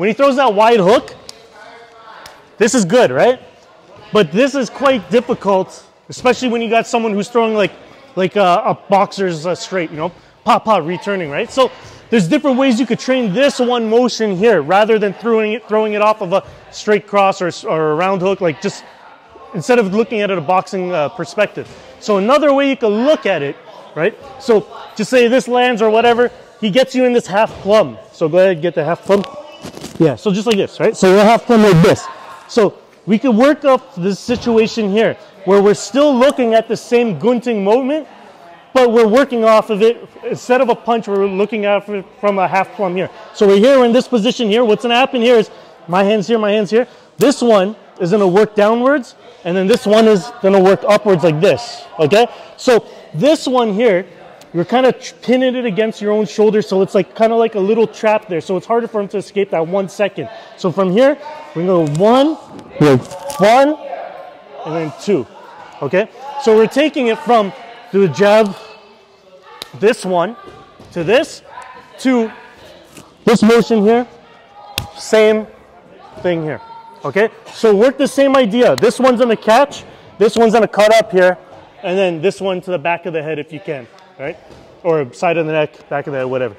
When he throws that wide hook, this is good, right? But this is quite difficult, especially when you got someone who's throwing like like a, a boxer's uh, straight, you know, pop pop returning, right? So there's different ways you could train this one motion here rather than throwing it throwing it off of a straight cross or, or a round hook, like just instead of looking at it a boxing uh, perspective. So another way you could look at it, right? So just say this lands or whatever, he gets you in this half plum. So go ahead, get the half plum. Yeah, so just like this, right? So we'll have plum like this. So we could work up this situation here where we're still looking at the same gunting movement, but we're working off of it. Instead of a punch, we're looking at it from a half plum here. So we're here in this position here. What's gonna happen here is my hands here, my hands here. This one is gonna work downwards, and then this one is gonna work upwards like this, okay? So this one here, you're kind of pinning it against your own shoulder, so it's like kind of like a little trap there. So it's harder for him to escape that one second. So from here, we're gonna go one, one, and then two. Okay? So we're taking it from the jab, this one, to this, to this motion here, same thing here. Okay? So work the same idea. This one's gonna catch, this one's gonna cut up here, and then this one to the back of the head if you can, right? Or side of the neck, back of the head, whatever.